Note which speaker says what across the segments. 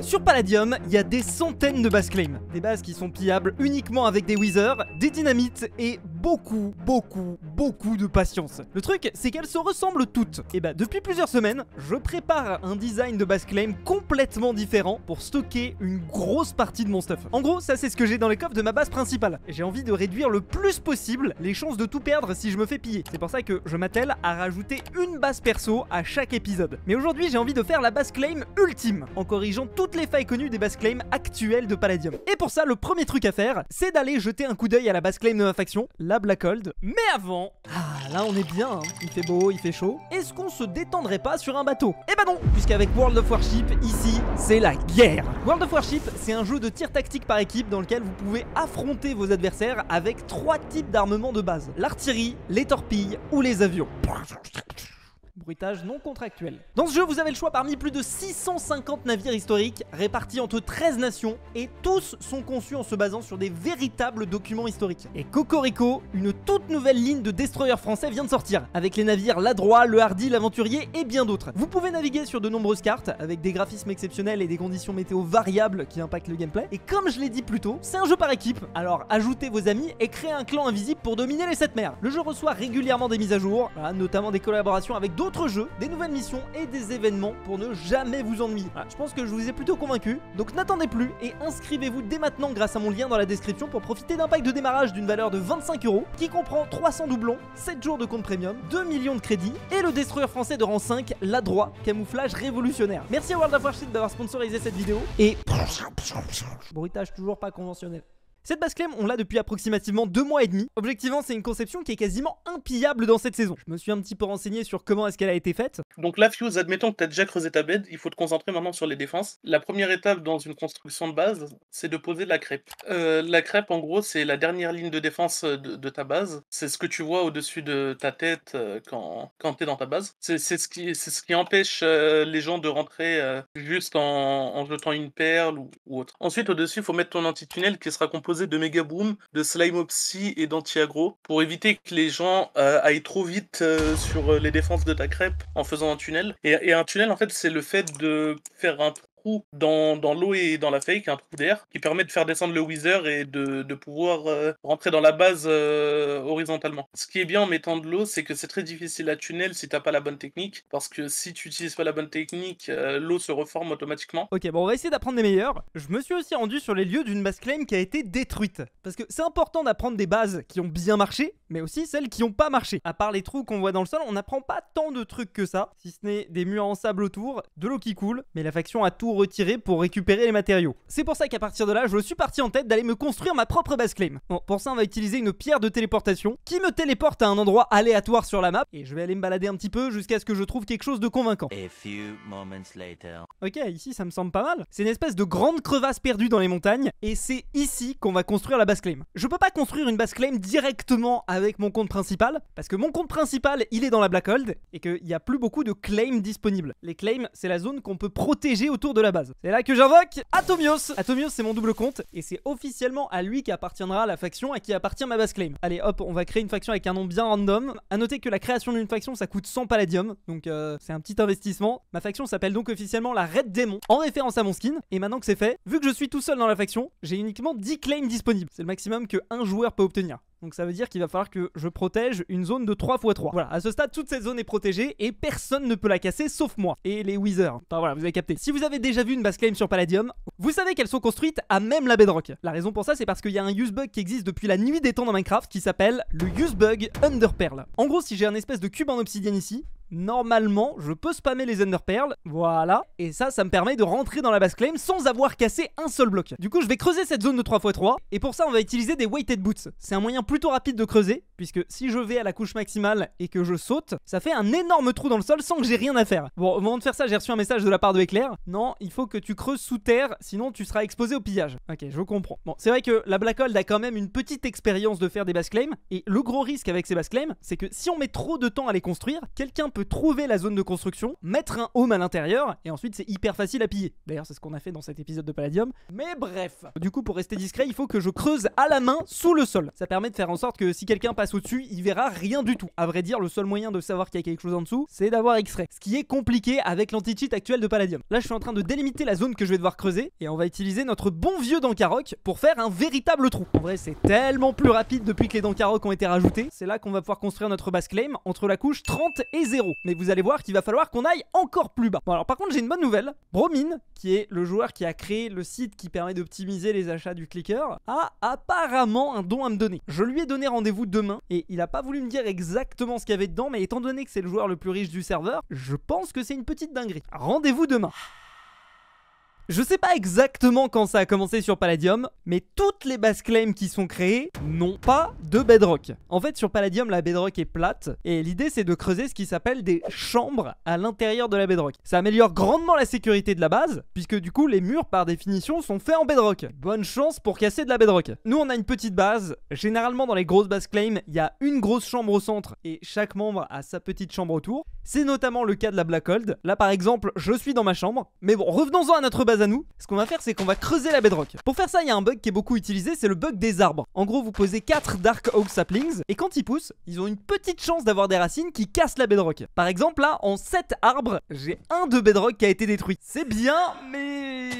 Speaker 1: Sur Palladium, il y a des centaines de bases claims. Des bases qui sont pillables uniquement avec des withers, des dynamites et beaucoup, beaucoup, beaucoup de patience. Le truc, c'est qu'elles se ressemblent toutes. Et bah, depuis plusieurs semaines, je prépare un design de base claim complètement différent pour stocker une grosse partie de mon stuff. En gros, ça c'est ce que j'ai dans les coffres de ma base principale. J'ai envie de réduire le plus possible les chances de tout perdre si je me fais piller. C'est pour ça que je m'attelle à rajouter une base perso à chaque épisode. Mais aujourd'hui, j'ai envie de faire la base claim ultime en corrigeant toutes les failles connues des bases claims actuelles de Palladium. Et pour ça, le premier truc à faire, c'est d'aller jeter un coup d'œil à la base claim de ma faction, la Blackhold. Mais avant, ah là on est bien, hein. il fait beau, il fait chaud. Est-ce qu'on se détendrait pas sur un bateau? Eh bah non, puisqu'avec World of Warship, ici, c'est la guerre. World of Warship, c'est un jeu de tir tactique par équipe dans lequel vous pouvez affronter vos adversaires avec trois types d'armement de base l'artillerie, les torpilles ou les avions. Bruitage non contractuel. Dans ce jeu, vous avez le choix parmi plus de 650 navires historiques répartis entre 13 nations et tous sont conçus en se basant sur des véritables documents historiques. Et Cocorico, une toute nouvelle ligne de destroyers français vient de sortir avec les navires l'Adroit, le Hardy, l'Aventurier et bien d'autres. Vous pouvez naviguer sur de nombreuses cartes avec des graphismes exceptionnels et des conditions météo variables qui impactent le gameplay. Et comme je l'ai dit plus tôt, c'est un jeu par équipe. Alors ajoutez vos amis et créez un clan invisible pour dominer les 7 mers. Le jeu reçoit régulièrement des mises à jour, voilà, notamment des collaborations avec d'autres jeux, des nouvelles missions et des événements pour ne jamais vous ennuyer. Voilà, je pense que je vous ai plutôt convaincu, donc n'attendez plus et inscrivez-vous dès maintenant grâce à mon lien dans la description pour profiter d'un pack de démarrage d'une valeur de 25 euros qui comprend 300 doublons, 7 jours de compte premium, 2 millions de crédits et le destroyer français de rang 5, l'Adroit, camouflage révolutionnaire. Merci à World of Warship d'avoir sponsorisé cette vidéo et bruitage toujours pas conventionnel. Cette base claim, on l'a depuis approximativement deux mois et demi. Objectivement, c'est une conception qui est quasiment impillable dans cette saison. Je me suis un petit peu renseigné sur comment est-ce qu'elle a été faite.
Speaker 2: Donc là, Fuse, admettons que tu as déjà creusé ta bed, il faut te concentrer maintenant sur les défenses. La première étape dans une construction de base, c'est de poser la crêpe. Euh, la crêpe, en gros, c'est la dernière ligne de défense de, ta base. C'est ce que tu vois au-dessus de ta tête euh, quand, quand tu es dans ta base. C'est ce, qui, empêche euh, les gens de rentrer juste en, jetant une perle ou autre. Ensuite, au-dessus, il faut mettre ton anti-tunnel qui sera composé de Mega Boom, de Slimopsy et d'Anti-Agro pour éviter que les gens euh, aillent trop vite euh, sur les défenses de ta crêpe en faisant un tunnel. Et, et un tunnel, en fait, c'est le fait de faire un trou dans, dans l'eau et dans la fake, un trou d'air, qui permet de faire descendre le Wither et de, de pouvoir euh, rentrer dans la base euh, horizontalement. Ce qui est bien en mettant de l'eau, c'est que c'est très difficile à tunnel si t'as pas la bonne technique, parce que si tu utilises pas la bonne technique, euh, l'eau se reforme automatiquement.
Speaker 1: Ok, bon, on va essayer d'apprendre des meilleurs. Je me suis aussi rendu sur les lieux d'une base claim qui a été détruite. Parce que c'est important d'apprendre des bases qui ont bien marché, mais aussi celles qui ont pas marché. À part les trous qu'on voit dans le sol, on n'apprend pas tant de trucs que ça, si ce n'est des murs en sable autour, de l'eau qui coule, mais la faction a tout retiré pour récupérer les matériaux. C'est pour ça qu'à partir de là, je suis parti en tête d'aller me construire ma propre base claim. Bon, pour ça, on va utiliser une pierre de téléportation qui me téléporte à un endroit aléatoire sur la map, et je vais aller me balader un petit peu jusqu'à ce que je trouve quelque chose de convaincant.
Speaker 3: A few moments later.
Speaker 1: Ok, ici ça me semble pas mal. C'est une espèce de grande crevasse perdue dans les montagnes, et c'est ici qu'on va construire la base claim. Je peux pas construire une base claim directement avec mon compte principal, parce que mon compte principal il est dans la Blackhold, et qu'il n'y a plus beaucoup de claims disponibles. Les claims, c'est la zone qu'on peut protéger autour de base. C'est là que j'invoque Atomios Atomios c'est mon double compte, et c'est officiellement à lui qu'appartiendra la faction à qui appartient ma base claim. Allez hop, on va créer une faction avec un nom bien random. À noter que la création d'une faction ça coûte 100 palladium, donc euh, c'est un petit investissement. Ma faction s'appelle donc officiellement la Red Demon, en référence à mon skin. Et maintenant que c'est fait, vu que je suis tout seul dans la faction, j'ai uniquement 10 claims disponibles. C'est le maximum que un joueur peut obtenir. Donc ça veut dire qu'il va falloir que je protège une zone de 3 x 3. Voilà, à ce stade, toute cette zone est protégée et personne ne peut la casser sauf moi et les Wizards. Enfin voilà, vous avez capté. Si vous avez déjà vu une base claim sur Palladium, vous savez qu'elles sont construites à même la bedrock. La raison pour ça, c'est parce qu'il y a un use bug qui existe depuis la nuit des temps dans Minecraft qui s'appelle le use bug Underpearl. En gros, si j'ai un espèce de cube en obsidienne ici, normalement, je peux spammer les Underpearls, voilà, et ça, ça me permet de rentrer dans la base claim sans avoir cassé un seul bloc. Du coup, je vais creuser cette zone de 3x3, et pour ça, on va utiliser des weighted boots. C'est un moyen plutôt rapide de creuser, puisque si je vais à la couche maximale et que je saute, ça fait un énorme trou dans le sol sans que j'ai rien à faire. Bon, au moment de faire ça, j'ai reçu un message de la part de Éclair. Non, il faut que tu creuses sous terre, sinon tu seras exposé au pillage. Ok, je comprends. Bon, c'est vrai que la Blackhold a quand même une petite expérience de faire des base claims, et le gros risque avec ces base claims, c'est que si on met trop de temps à les construire, quelqu'un peut trouver la zone de construction, mettre un home à l'intérieur, et ensuite c'est hyper facile à piller. D'ailleurs, c'est ce qu'on a fait dans cet épisode de Palladium. Mais bref, du coup, pour rester discret, il faut que je creuse à la main sous le sol. Ça permet de faire en sorte que si quelqu'un passe au-dessus, il verra rien du tout. À vrai dire, le seul moyen de savoir qu'il y a quelque chose en dessous, c'est d'avoir extrait. Ce qui est compliqué avec l'anti-cheat actuel de Palladium. Là, je suis en train de délimiter la zone que je vais devoir creuser, et on va utiliser notre bon vieux Dankarok pour faire un véritable trou. En vrai, c'est tellement plus rapide depuis que les Dankarok ont été rajoutés. C'est là qu'on va pouvoir construire notre base claim entre la couche 30 et 0. Mais vous allez voir qu'il va falloir qu'on aille encore plus bas. Bon, alors par contre, j'ai une bonne nouvelle. Bromine, qui est le joueur qui a créé le site qui permet d'optimiser les achats du clicker, a apparemment un don à me donner. Je lui ai donné rendez-vous demain et il a pas voulu me dire exactement ce qu'il y avait dedans, mais étant donné que c'est le joueur le plus riche du serveur, je pense que c'est une petite dinguerie. Rendez-vous demain. Je sais pas exactement quand ça a commencé sur Palladium, mais toutes les bases claims qui sont créées n'ont pas de bedrock. En fait, sur Palladium, la bedrock est plate, et l'idée c'est de creuser ce qui s'appelle des chambres à l'intérieur de la bedrock. Ça améliore grandement la sécurité de la base, puisque du coup, les murs par définition sont faits en bedrock. Bonne chance pour casser de la bedrock. Nous, on a une petite base. Généralement, dans les grosses bases claims, il y a une grosse chambre au centre, et chaque membre a sa petite chambre autour. C'est notamment le cas de la Blackhold. Là, par exemple, je suis dans ma chambre. Mais bon, revenons-en à notre base nous. Ce qu'on va faire, c'est qu'on va creuser la bedrock. Pour faire ça, il y a un bug qui est beaucoup utilisé, c'est le bug des arbres. En gros, vous posez 4 Dark Oak Saplings, et quand ils poussent, ils ont une petite chance d'avoir des racines qui cassent la bedrock. Par exemple, là, en 7 arbres, j'ai un de bedrock qui a été détruit. C'est bien, mais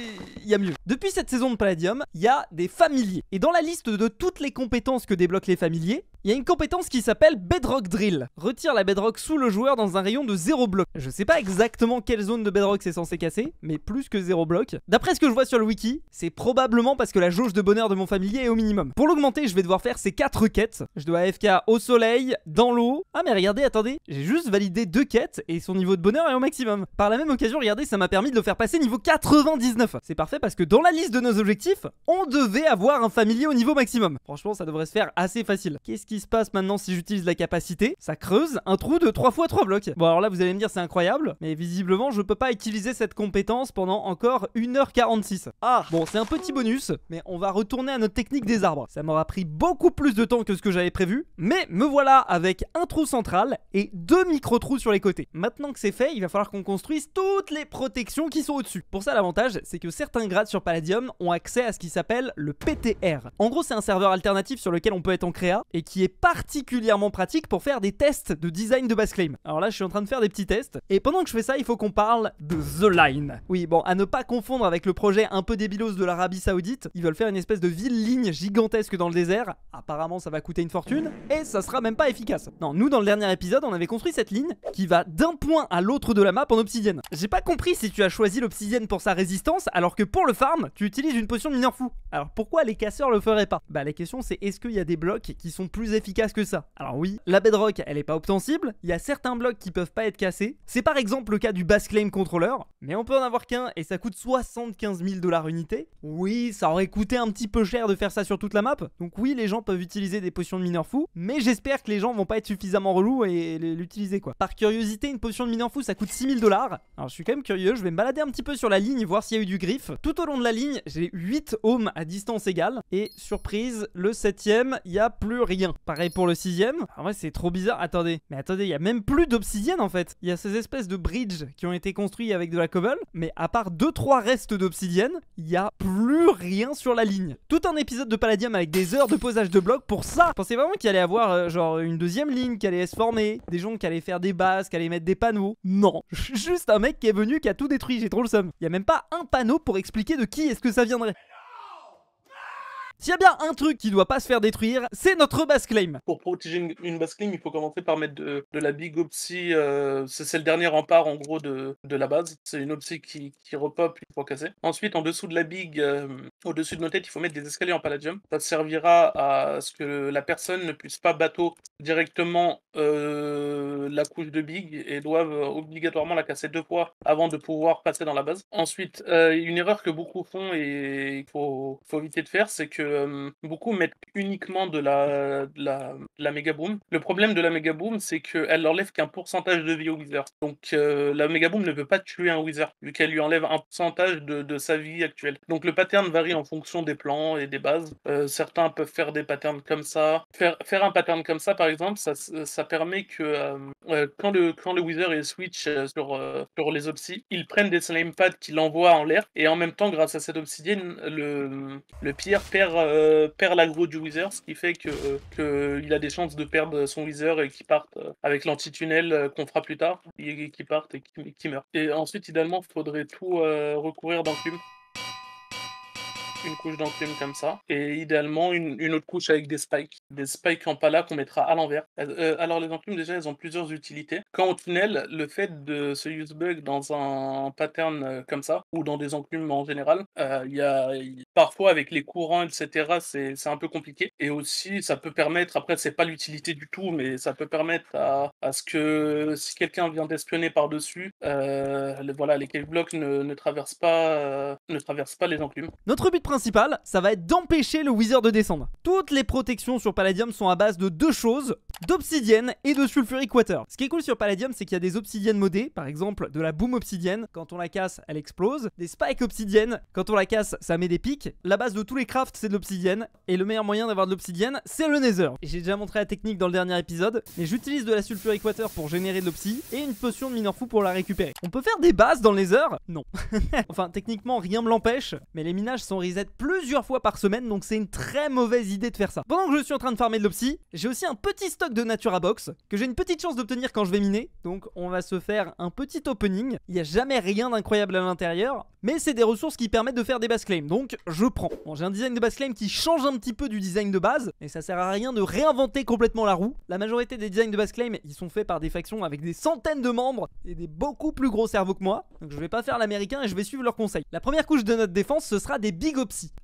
Speaker 1: il y a mieux. Depuis cette saison de Palladium, il y a des familiers. Et dans la liste de toutes les compétences que débloquent les familiers, il y a une compétence qui s'appelle Bedrock Drill. Retire la bedrock sous le joueur dans un rayon de 0 bloc. Je sais pas exactement quelle zone de bedrock c'est censé casser, mais plus que 0 bloc. D'après ce que je vois sur le wiki, c'est probablement parce que la jauge de bonheur de mon familier est au minimum. Pour l'augmenter, je vais devoir faire ces 4 quêtes. Je dois AFK au soleil, dans l'eau. Ah mais regardez, attendez, j'ai juste validé deux quêtes et son niveau de bonheur est au maximum. Par la même occasion, regardez, ça m'a permis de le faire passer niveau 99. C'est parfait parce que dans la liste de nos objectifs, on devait avoir un familier au niveau maximum. Franchement, ça devrait se faire assez facile. Qui se passe maintenant si j'utilise la capacité Ça creuse un trou de 3 fois 3 blocs. Bon alors là vous allez me dire c'est incroyable, mais visiblement je peux pas utiliser cette compétence pendant encore 1h46. Ah bon c'est un petit bonus, mais on va retourner à notre technique des arbres. Ça m'aura pris beaucoup plus de temps que ce que j'avais prévu, mais me voilà avec un trou central et deux micro-trous sur les côtés. Maintenant que c'est fait, il va falloir qu'on construise toutes les protections qui sont au-dessus. Pour ça l'avantage c'est que certains grades sur Palladium ont accès à ce qui s'appelle le PTR. En gros c'est un serveur alternatif sur lequel on peut être en créa et qui est particulièrement pratique pour faire des tests de design de base claim. Alors là, je suis en train de faire des petits tests. Et pendant que je fais ça, il faut qu'on parle de The Line. Oui, bon, à ne pas confondre avec le projet un peu débilos de l'Arabie Saoudite. Ils veulent faire une espèce de ville-ligne gigantesque dans le désert. Apparemment, ça va coûter une fortune. Et ça sera même pas efficace. Non, nous, dans le dernier épisode, on avait construit cette ligne qui va d'un point à l'autre de la map en obsidienne. J'ai pas compris si tu as choisi l'obsidienne pour sa résistance, alors que pour le farm, tu utilises une potion de mineur fou. Alors pourquoi les casseurs le feraient pas? Bah, la question c'est est-ce qu'il y a des blocs qui sont plus efficaces que ça Alors oui, la bedrock, elle est pas obtensible. Il y a certains blocs qui peuvent pas être cassés. C'est par exemple le cas du Bass Claim Controller, mais on peut en avoir qu'un et ça coûte 75 000 dollars unité. Oui, ça aurait coûté un petit peu cher de faire ça sur toute la map. Donc oui, les gens peuvent utiliser des potions de mineur fou, mais j'espère que les gens vont pas être suffisamment relous et l'utiliser quoi. Par curiosité, une potion de mineur fou, ça coûte 6000 dollars. Alors je suis quand même curieux, je vais me balader un petit peu sur la ligne, voir s'il y a eu du griffe. Tout au long de la ligne, j'ai 8 ohms à distance égale. Et surprise, le 7ème, il y a plus rien. Pareil pour le 6ème. En vrai, c'est trop bizarre. Attendez, mais attendez, il y a même plus d'obsidienne en fait. Il y a ces espèces de bridges qui ont été construits avec de la cobble, mais à part 2-3 restes d'obsidienne, il y a plus rien sur la ligne. Tout un épisode de Palladium avec des heures de posage de blocs pour ça. Je pensais vraiment qu'il allait avoir euh, genre une deuxième ligne qui allait se former, des gens qui allaient faire des bases, qui allaient mettre des panneaux. Non, juste un mec qui est venu qui a tout détruit, j'ai trop le seum. Il y a même pas un panneau pour expliquer de qui est-ce que ça viendrait. S'il y a bien un truc qui doit pas se faire détruire, c'est notre base claim.
Speaker 2: Pour protéger une, base claim, il faut commencer par mettre de, la big opsy. euh, c'est le dernier rempart en gros de, la base. C'est une opsy qui, qui repop une fois cassée. Ensuite, en dessous de la big, euh, au-dessus de nos têtes, il faut mettre des escaliers en palladium. Ça servira à ce que la personne ne puisse pas bateau directement la couche de big et doivent obligatoirement la casser deux fois avant de pouvoir passer dans la base. Ensuite, une erreur que beaucoup font et il faut, éviter de faire, c'est que beaucoup mettent uniquement de la, de la, la méga boom. Le problème de la méga boom, c'est qu'elle enlève qu'un pourcentage de vie au wizard. Donc la méga boom ne peut pas tuer un wizard, vu qu'elle lui enlève un pourcentage de, de sa vie actuelle. Donc le pattern varie en fonction des plans et des bases. Certains peuvent faire des patterns comme ça. Faire, faire un pattern comme ça, par exemple, ça, permet que euh, euh, quand, le, quand le wizard est switch euh, sur, sur les obsidies, ils prennent des slime pads qu'il envoie en l'air, et en même temps, grâce à cette obsidienne, le, le pierre perd, perd l'aggro du wizard, ce qui fait que, que il a des chances de perdre son wizard et qu'il parte avec l'anti-tunnel qu'on fera plus tard, et qui parte et qui, qui meurt. Et ensuite, idéalement, il faudrait tout euh, recouvrir d'enclume une couche d'enclume comme ça, et idéalement une, une autre couche avec des spikes, des spikes en pala qu'on mettra à l'envers. Euh, alors les enclumes déjà elles ont plusieurs utilités. Quand on tunnel, le fait de se use bug dans un pattern euh, comme ça, ou dans des enclumes en général, euh, il y a parfois avec les courants etc c'est un peu compliqué. Et aussi ça peut permettre, après c'est pas l'utilité du tout, mais ça peut permettre à, à ce que si quelqu'un vient d'espionner par dessus, le- voilà les cave blocks ne, ne traversent pas ne traversent pas les enclumes.
Speaker 1: Notre but principal, ça va être d'empêcher le wizard de descendre. Toutes les protections sur Palladium sont à base de deux choses, d'obsidienne et de sulfuric water. Ce qui est cool sur Palladium, c'est qu'il y a des obsidiennes modées, par exemple de la boom obsidienne, quand on la casse, elle explose, des spikes obsidienne, quand on la casse, ça met des pics. La base de tous les crafts, c'est de l'obsidienne, et le meilleur moyen d'avoir de l'obsidienne, c'est le nether. Et J'ai déjà montré la technique dans le dernier épisode, mais j'utilise de la sulfuric water pour générer de l'obsi, et une potion de mineur fou pour la récupérer. On peut faire des bases dans le nether? Non. enfin, techniquement, rien me l'empêche, mais les minages sont plusieurs fois par semaine, donc c'est une très mauvaise idée de faire ça. Pendant que je suis en train de farmer de l'opsi, j'ai aussi un petit stock de Natura Box que j'ai une petite chance d'obtenir quand je vais miner. Donc on va se faire un petit opening. Il n'y a jamais rien d'incroyable à l'intérieur, mais c'est des ressources qui permettent de faire des base claims. Donc je prends. J'ai un design de base claim qui change un petit peu du design de base, mais ça sert à rien de réinventer complètement la roue. La majorité des designs de base claim, ils sont faits par des factions avec des centaines de membres et des beaucoup plus gros cerveaux que moi. Donc je vais pas faire l'américain et je vais suivre leurs conseils. La première couche de notre défense, ce sera des big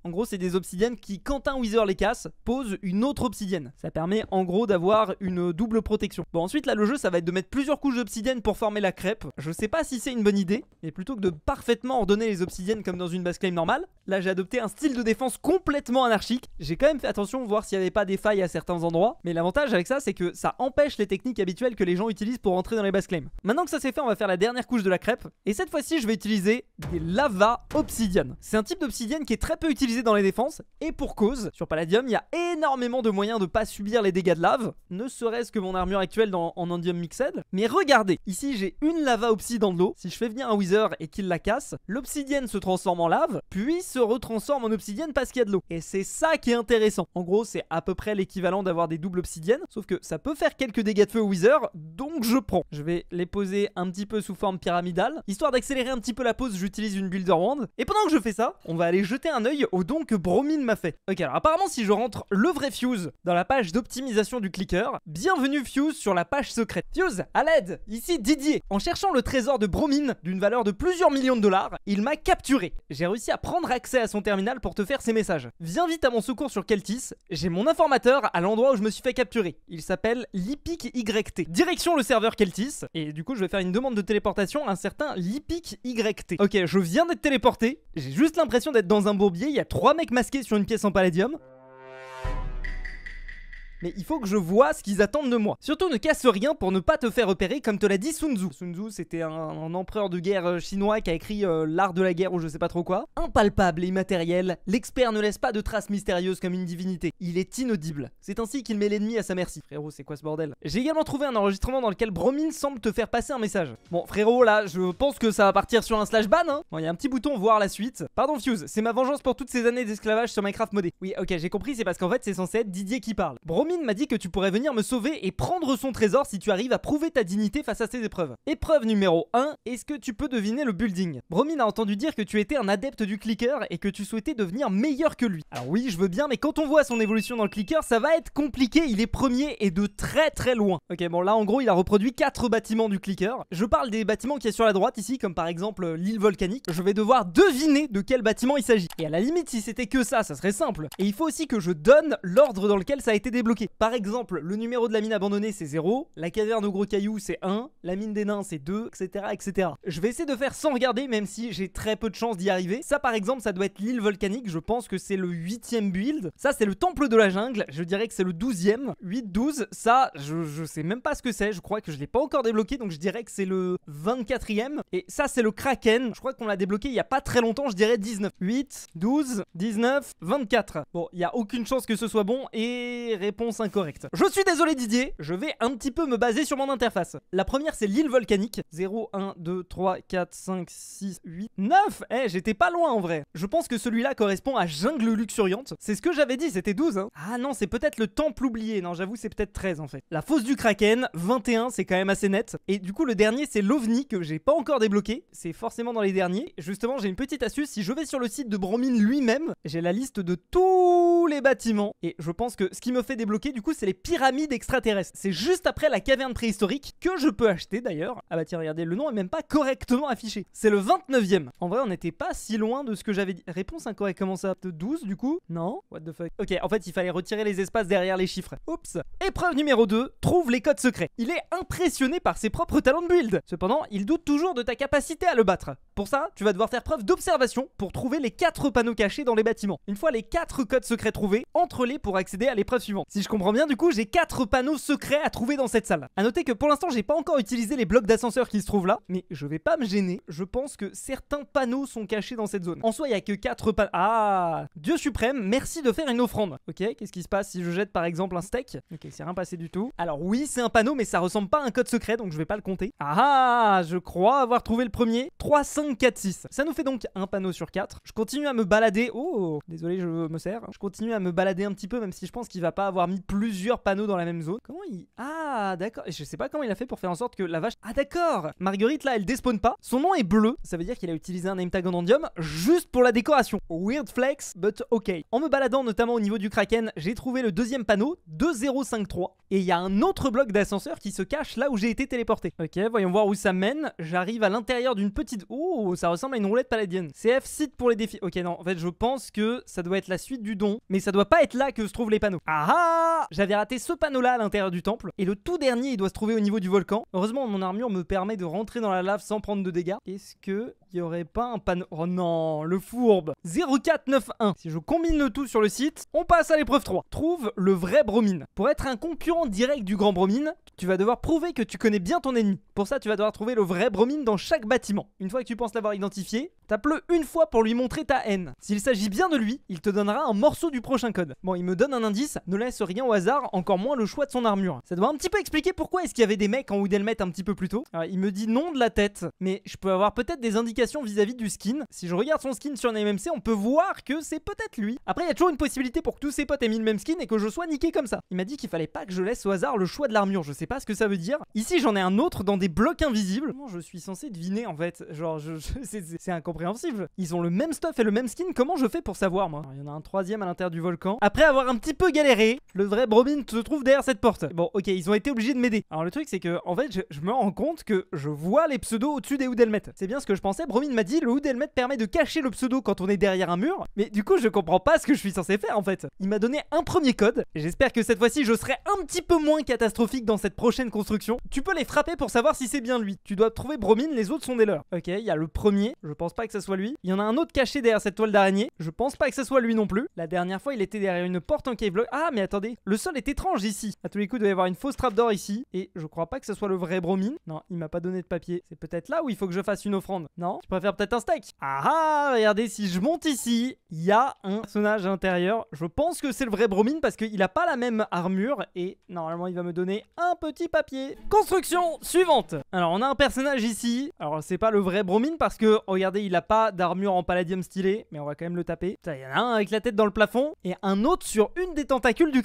Speaker 1: En gros, c'est des obsidiennes qui, quand un wither les casse, posent une autre obsidienne. Ça permet en gros d'avoir une double protection. Bon, ensuite, là, le jeu, ça va être de mettre plusieurs couches d'obsidienne pour former la crêpe. Je sais pas si c'est une bonne idée, mais plutôt que de parfaitement ordonner les obsidiennes comme dans une base claim normale, là, j'ai adopté un style de défense complètement anarchique. J'ai quand même fait attention, voir s'il y avait pas des failles à certains endroits, mais l'avantage avec ça, c'est que ça empêche les techniques habituelles que les gens utilisent pour entrer dans les base claims. Maintenant que ça c'est fait, on va faire la dernière couche de la crêpe, et cette fois-ci, je vais utiliser des lava obsidienne. C'est un type d'obsidienne qui est très peu utilisé dans les défenses, et pour cause, sur Palladium, il y a énormément de moyens de pas subir les dégâts de lave, ne serait-ce que mon armure actuelle en Endium Mixed. Mais regardez, ici j'ai une lava obsidienne dans de l'eau. Si je fais venir un wither et qu'il la casse, l'obsidienne se transforme en lave, puis se retransforme en obsidienne parce qu'il y a de l'eau. Et c'est ça qui est intéressant. En gros, c'est à peu près l'équivalent d'avoir des doubles obsidiennes, sauf que ça peut faire quelques dégâts de feu au wither, donc je prends. Je vais les poser un petit peu sous forme pyramidale. Histoire d'accélérer un petit peu la pose, j'utilise une builder wand. Et pendant que je fais ça, on va aller jeter un œil au don que Bromine m'a fait. Ok, alors apparemment, si je rentre le vrai Fuse dans la page d'optimisation du clicker, bienvenue Fuse sur la page secrète. Fuse, à l'aide Ici Didier. En cherchant le trésor de Bromine d'une valeur de plusieurs millions de dollars, il m'a capturé. J'ai réussi à prendre accès à son terminal pour te faire ces messages. Viens vite à mon secours sur Keltis. J'ai mon informateur à l'endroit où je me suis fait capturer. Il s'appelle Lipic YT. Direction le serveur Keltis. Et du coup, je vais faire une demande de téléportation à un certain Lipic YT. Ok, je viens d'être téléporté. J'ai juste l'impression d'être dans un Il y a trois mecs masqués sur une pièce en palladium. Mais il faut que je vois ce qu'ils attendent de moi. Surtout ne casse rien pour ne pas te faire repérer comme te l'a dit Sun Tzu. Sun Tzu c'était un, empereur de guerre euh, chinois qui a écrit euh, l'art de la guerre ou je sais pas trop quoi. Impalpable et immatériel, l'expert ne laisse pas de traces mystérieuses comme une divinité. Il est inaudible. C'est ainsi qu'il met l'ennemi à sa merci. Frérot c'est quoi ce bordel? J'ai également trouvé un enregistrement dans lequel Bromine semble te faire passer un message. Bon frérot là je pense que ça va partir sur un slash ban hein. Bon il y a un petit bouton voir la suite. Pardon Fuse, c'est ma vengeance pour toutes ces années d'esclavage sur Minecraft modé. Oui ok j'ai compris c'est parce qu'en fait c'est censé être Didier qui parle. M'a dit que tu pourrais venir me sauver et prendre son trésor si tu arrives à prouver ta dignité face à ces épreuves. Épreuve numéro 1, est-ce que tu peux deviner le building? Bromine a entendu dire que tu étais un adepte du clicker et que tu souhaitais devenir meilleur que lui. Alors oui, je veux bien, mais quand on voit son évolution dans le clicker, ça va être compliqué, il est premier et de très très loin. Ok, bon là en gros, il a reproduit 4 bâtiments du clicker. Je parle des bâtiments qui est sur la droite ici, comme par exemple l'île volcanique. Je vais devoir deviner de quel bâtiment il s'agit. Et à la limite, si c'était que ça, ça serait simple. Et il faut aussi que je donne l'ordre dans lequel ça a été débloqué. Par exemple, le numéro de la mine abandonnée c'est 0, la caverne au gros caillou c'est 1, la mine des nains c'est 2, etc., etc. Je vais essayer de faire sans regarder, même si j'ai très peu de chance d'y arriver. Ça par exemple, ça doit être l'île volcanique, je pense que c'est le 8ème build. Ça c'est le temple de la jungle, je dirais que c'est le 12ème. 8-12, ça je, je sais même pas ce que c'est, je crois que je l'ai pas encore débloqué, donc je dirais que c'est le 24ème. Et ça c'est le kraken, je crois qu'on l'a débloqué il y a pas très longtemps, je dirais 19. 8, 12, 19, 24. Bon, il y a aucune chance que ce soit bon et réponse incorrecte. Je suis désolé Didier, je vais un petit peu me baser sur mon interface. La première c'est l'île volcanique. 0, 1, 2, 3, 4, 5, 6, 8, 9 Eh, j'étais pas loin en vrai. Je pense que celui-là correspond à Jungle Luxuriante. C'est ce que j'avais dit, c'était 12 hein. Ah non, c'est peut-être le temple oublié. Non, j'avoue, c'est peut-être 13 en fait. La fosse du Kraken, 21, c'est quand même assez net. Et du coup, le dernier c'est l'OVNI que j'ai pas encore débloqué. C'est forcément dans les derniers. Justement, j'ai une petite astuce. Si je vais sur le site de Bromine lui-même, j'ai la liste de tous les bâtiments. Et je pense que ce qui me fait débloquer, du coup, c'est les pyramides extraterrestres. C'est juste après la caverne préhistorique que je peux acheter d'ailleurs. Ah bah tiens, regardez, le nom est même pas correctement affiché. C'est le 29ème. En vrai, on n'était pas si loin de ce que j'avais dit. Réponse incorrecte, comment ça? De 12 du coup? Non? What the fuck? Ok, en fait, il fallait retirer les espaces derrière les chiffres. Oups. Épreuve numéro 2, trouve les codes secrets. Il est impressionné par ses propres talents de build. Cependant, il doute toujours de ta capacité à le battre. Pour ça, tu vas devoir faire preuve d'observation pour trouver les 4 panneaux cachés dans les bâtiments. Une fois les 4 codes secrets trouvés, entre-les pour accéder à l'épreuve suivante. Si je comprends bien, du coup, j'ai 4 panneaux secrets à trouver dans cette salle. A noter que pour l'instant, j'ai pas encore utilisé les blocs d'ascenseur qui se trouvent là, mais je vais pas me gêner. Je pense que certains panneaux sont cachés dans cette zone. En soi, il y a que 4 panneaux. Ah Dieu suprême, merci de faire une offrande. Ok, qu'est-ce qui se passe si je jette par exemple un steak? Ok, c'est rien passé du tout. Alors oui, c'est un panneau, mais ça ressemble pas à un code secret, donc je vais pas le compter. Ah Je crois avoir trouvé le premier. 3, 5, 4, 6. Ça nous fait donc un panneau sur 4. Je continue à me balader. Oh Désolé, je me sers. Je continue à me balader un petit peu, même si je pense qu'il va pas avoir mis plusieurs panneaux dans la même zone. Comment il. Ah, d'accord. Je sais pas comment il a fait pour faire en sorte que la vache. Ah, d'accord Marguerite, là, elle despawn pas. Son nom est bleu. Ça veut dire qu'il a utilisé un name juste pour la décoration. Weird flex, but ok. En me baladant notamment au niveau du Kraken, j'ai trouvé le deuxième panneau, 2053. Et il y a un autre bloc d'ascenseur qui se cache là où j'ai été téléporté. Ok, voyons voir où ça mène. J'arrive à l'intérieur d'une petite. Oh, ça ressemble à une roulette paladienne. CF site pour les défis. Ok, non, en fait, je pense que ça doit être la suite du don, mais ça doit pas être là que se trouvent les panneaux. Ah ah J'avais raté ce panneau-là à l'intérieur du temple, et le tout dernier, il doit se trouver au niveau du volcan. Heureusement, mon armure me permet de rentrer dans la lave sans prendre de dégâts. Est-ce que y aurait pas un panneau? Oh non, le fourbe 0491. Si je combine le tout sur le site, on passe à l'épreuve 3. Trouve le vrai bromine. Pour être un concurrent direct du grand bromine, tu vas devoir prouver que tu connais bien ton ennemi. Pour ça, tu vas devoir trouver le vrai bromine dans chaque bâtiment. Une fois que tu penses l'avoir identifié, tape-le une fois pour lui montrer ta haine. S'il s'agit bien de lui, il te donnera un morceau du prochain code. Bon, il me donne un indice, ne laisse rien au hasard, encore moins le choix de son armure. Ça doit un petit peu expliquer pourquoi est-ce qu'il y avait des mecs en Wood Helmet un petit peu plus tôt. Alors, il me dit non de la tête, mais je peux avoir peut-être des indications vis-à-vis du skin. Si je regarde son skin sur MMC, on peut voir que c'est peut-être lui. Après, il y a toujours une possibilité pour que tous ses potes aient mis le même skin et que je sois niqué comme ça. Il m'a dit qu'il fallait pas que je laisse au hasard le choix de l'armure. Je sais pas ce que ça veut dire. Ici, j'en ai un autre dans des blocs invisibles. Comment je suis censé deviner en fait? Genre, je, c'est- incompréhensible. Ils ont le même stuff et le même skin. Comment je fais pour savoir moi? Il y en a un troisième à l'intérieur du volcan. Après avoir un petit peu galéré, le vrai Bromine se trouve derrière cette porte. Bon, ok, ils ont été obligés de m'aider. Alors le truc, c'est que en fait, je, me rends compte que je vois les pseudos au-dessus des Hood Helmet. C'est bien ce que je pensais. Bromine m'a dit le Hood Helmet permet de cacher le pseudo quand on est derrière un mur. Mais du coup, je comprends pas ce que je suis censé faire en fait. Il m'a donné un premier code. J'espère que cette fois-ci, je serai un petit peu moins catastrophique dans cette prochaine construction. Tu peux les frapper pour savoir si c'est bien lui. Tu dois trouver Bromine, les autres sont des leurs. Ok, il y a le premier. Je pense pas que ça soit lui. Il y en a un autre caché derrière cette toile d'araignée. Je pense pas que ça soit lui non plus. La dernière fois, il était derrière une porte en cave block. Ah, mais attendez, le sol est étrange ici. À tous les coups, il doit y avoir une fausse trappe d'or ici. Et je crois pas que ce soit le vrai Bromine. Non, il m'a pas donné de papier. C'est peut-être là où il faut que je fasse une offrande. Non Je préfère peut-être un steak. Ah ah, regardez, si je monte ici, il y a un personnage à l'intérieur. Je pense que c'est le vrai Bromine parce qu'il a pas la même armure. Et normalement, il va me donner un petit papier. Construction suivante. Alors, on a un personnage ici. Alors, c'est pas le vrai Bromine parce que, regardez, il a pas d'armure en palladium stylé. Mais on va quand même le taper. Il y en a un avec la tête dans le plafond et un autre sur une des tentacules du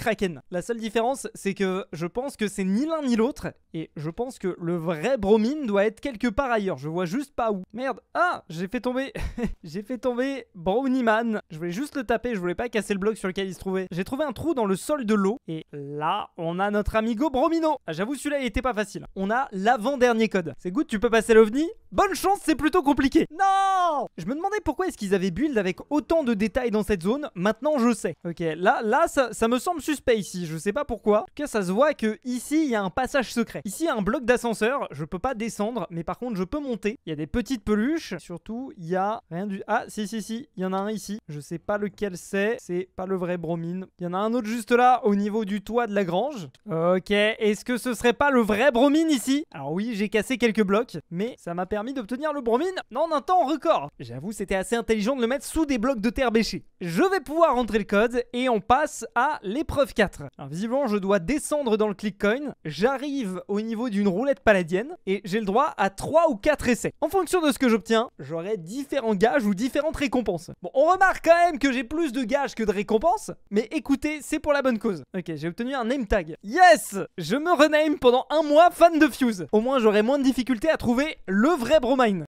Speaker 1: La seule différence, c'est que je pense que c'est ni l'un ni l'autre. Et je pense que le vrai Bromine doit être quelque part ailleurs. Je vois juste pas où. Merde. Ah, j'ai fait tomber. j'ai fait tomber Brownie Man. Je voulais juste le taper. Je voulais pas casser le bloc sur lequel il se trouvait. J'ai trouvé un trou dans le sol de l'eau. Et là, on a notre amigo Bromino. Ah, J'avoue, celui-là, il était pas facile. On a l'avant-dernier code. C'est good, tu peux passer l'OVNI Bonne chance, c'est plutôt compliqué. Non Je me demandais pourquoi est-ce qu'ils avaient build avec autant de détails dans cette zone. Maintenant, je je sais. Ok, là, là ça, ça me semble suspect ici, je sais pas pourquoi. En tout cas, ça se voit que ici, il y a un passage secret. Ici, il y a un bloc d'ascenseur, je peux pas descendre, mais par contre, je peux monter. Il y a des petites peluches, surtout, il y a rien du... Ah, si, si, si, il y en a un ici. Je sais pas lequel c'est, c'est pas le vrai bromine. Il y en a un autre juste là, au niveau du toit de la grange. Ok, est-ce que ce serait pas le vrai bromine ici? Alors oui, j'ai cassé quelques blocs, mais ça m'a permis d'obtenir le bromine en un temps record. J'avoue, c'était assez intelligent de le mettre sous des blocs de terre bêchée. Je vais pouvoir rentrer le code et on passe à l'épreuve 4. Alors visiblement, je dois descendre dans le ClickCoin. J'arrive au niveau d'une roulette paladienne et j'ai le droit à 3 ou 4 essais. En fonction de ce que j'obtiens, j'aurai différents gages ou différentes récompenses. Bon, on remarque quand même que j'ai plus de gages que de récompenses, mais écoutez, c'est pour la bonne cause. Ok, j'ai obtenu un name tag. Yes Je me rename pendant un mois fan de Fuse. Au moins, j'aurai moins de difficultés à trouver le vrai Bromine.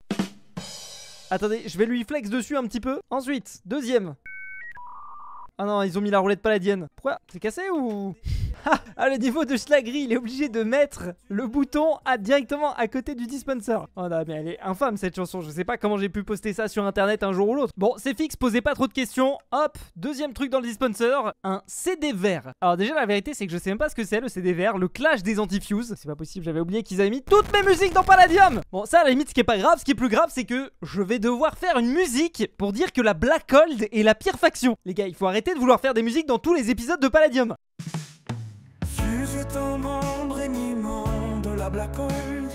Speaker 1: Attendez, je vais lui flex dessus un petit peu. Ensuite, deuxième. Ah non, ils ont mis la roulette paladienne. Pourquoi C'est cassé ou Ah, le niveau de Schlagri, il est obligé de mettre le bouton à, directement à côté du dispenser. Oh non, mais elle est infâme cette chanson. Je sais pas comment j'ai pu poster ça sur internet un jour ou l'autre. Bon, c'est fixe, posez pas trop de questions. Hop, deuxième truc dans le dispenser, un CD vert. Alors déjà, la vérité, c'est que je sais même pas ce que c'est le CD vert, le clash des antifuse. C'est pas possible, j'avais oublié qu'ils avaient mis toutes mes musiques dans Palladium. Bon, ça, à la limite, ce qui est pas grave, ce qui est plus grave, c'est que je vais devoir faire une musique pour dire que la Black Gold est la pire faction. Les gars, il faut arrêter de vouloir faire des musiques dans tous les épisodes de Palladium.
Speaker 4: Fuse membre de la Black Gold